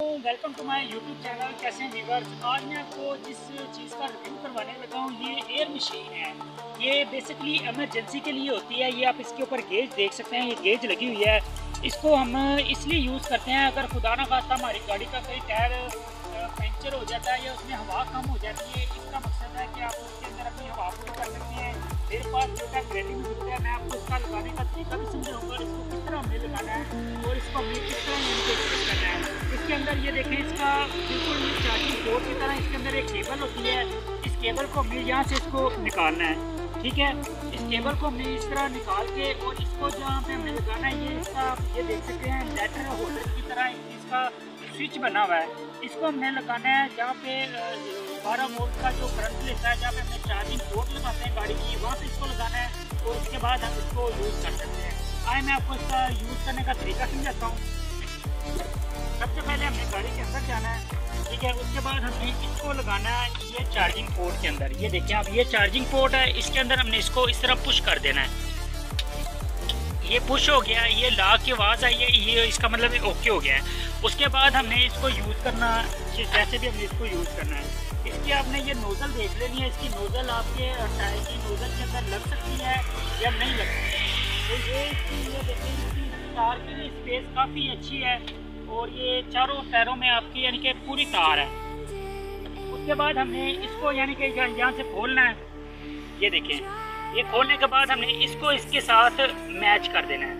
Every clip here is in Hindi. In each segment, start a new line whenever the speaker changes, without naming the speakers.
Welcome to my YouTube channel कैसे हैं आज मैं आपको जिस चीज़ का रिव्यू करवाने लगा हूँ, ये एयर मशीन है। ये बेसिकली एमरजेंसी के लिए होती है। ये आप इसके ऊपर गेज देख सकते हैं। ये गेज लगी हुई है। इसको हम इसलिए यूज़ करते हैं। अगर खुदा ना खास्ता हमारी गाड़ी का कोई टायर पंचर हो जाता है या उसमें हवा कम हो जाती है, इसका मकसद है कि आप उसके अंदर अपनी हवा पूरी कर सकते हैं। मेरे पास है ग्रेडिंग मौजूद है, मैं आपको इसका लगाने का तरीका भी समझाऊँगा इसको किस तरह हमें लगाना है और इसको हमें किस तरह इसके अंदर ये देखें, इसका बिल्कुल चार्जिंग बोर्ड की तरह इसके अंदर एक केबल होती है। इस केबल को हमें यहाँ से इसको निकालना है, ठीक है? इस केबल को हमने इस तरह निकाल के और इसको जहाँ पे हमें लगाना है, ये इसका, ये देख सकते हैं लेटर होल्डर की तरह इसका स्विच बना हुआ है। इसको हमने लगाना है जहाँ पे बारह वोल्ट का जो करंट लेता है, जहाँ पे हमने चार्जिंग बोर्ड लगाते हैं गाड़ी की, वहाँ पे इसको लगाना है और उसके बाद हम इसको यूज़ कर सकते हैं। आए, मैं आपको इसका यूज़ करने का तरीका समझाता हूँ। गाड़ी के अंदर जाना है। ठीक है, उसके बाद हमें इसको लगाना है, ये चार्जिंग पोर्ट के अंदर। ये देखिए आप ये चार्जिंग पोर्ट है, इसके अंदर हमने इसको इस तरह पुश कर देना है। ये पुश हो गया, ये ला की आवाज़ आई है, ये इसका मतलब ओके हो गया है। उसके बाद हमने इसको यूज़ करना जैसे भी हमने इसको यूज़ करना है। इसकी आपने ये नोज़ल देख लेनी है, इसकी नोज़ल आपके टायर की नोज़ल के अंदर लग सकती है या नहीं लग सकती। तो ये इसकी, ये देखिए, इसकी कार की स्पेस काफ़ी अच्छी है। और ये चारों पैरों में आपकी यानी कि पूरी तार है। उसके बाद हमने इसको यानी कि यहाँ से खोलना है। ये देखें ये खोलने के बाद हमने इसको इसके साथ मैच कर देना है।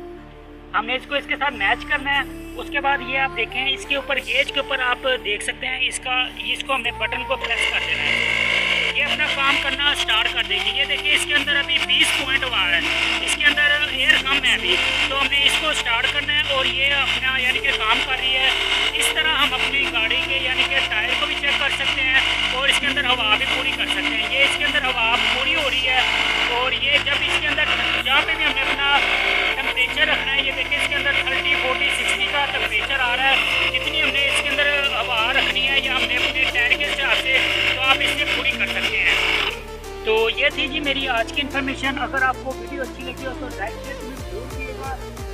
हमने इसको इसके साथ मैच करना है। उसके बाद ये आप देखें, इसके ऊपर गेज के ऊपर आप देख सकते हैं, इसका, इसको हमने बटन को प्रेस कर देना है। ये अपना काम करना स्टार्ट कर देगी। ये देखिए, इसके अंदर अभी 20 पॉइंट हुआ है। इसके अंदर एयर कम है अभी। तो हमने इसको स्टार्ट करना है। और ये अपना यानी कि काम कर रही है। इस तरह हम अपनी गाड़ी के यानी कि टायर को भी चेक कर सकते हैं और इसके अंदर हवा भी पूरी कर सकते हैं। ये इसके अंदर हवा पूरी हो रही है और ये जब इसके अंदर जहाँ पे भी हमने अपना टेम्परेचर रखना है, ये देखिए इसके अंदर थर्टी फोर्टी सिक्सटी का टेम्परेचर आ रहा है। जितनी हमने इसके अंदर हवा रखनी है या हमने अपने टायर के हिसाब से तो आप इससे पूरी कर सकते हैं। तो ये थी जी मेरी आज की इन्फॉर्मेशन अगर आपको वीडियो अच्छी लगी हो तो लाइक शेयर ज़रूर कीजिएगा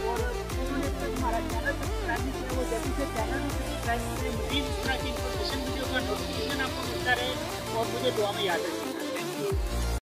सब्सक्राइब करें मजीद इस तरह की इन्फॉर्मेशन वीडियो का नोटिफिकेशन आपको मिलता रहे और मुझे दुआ में याद रखें।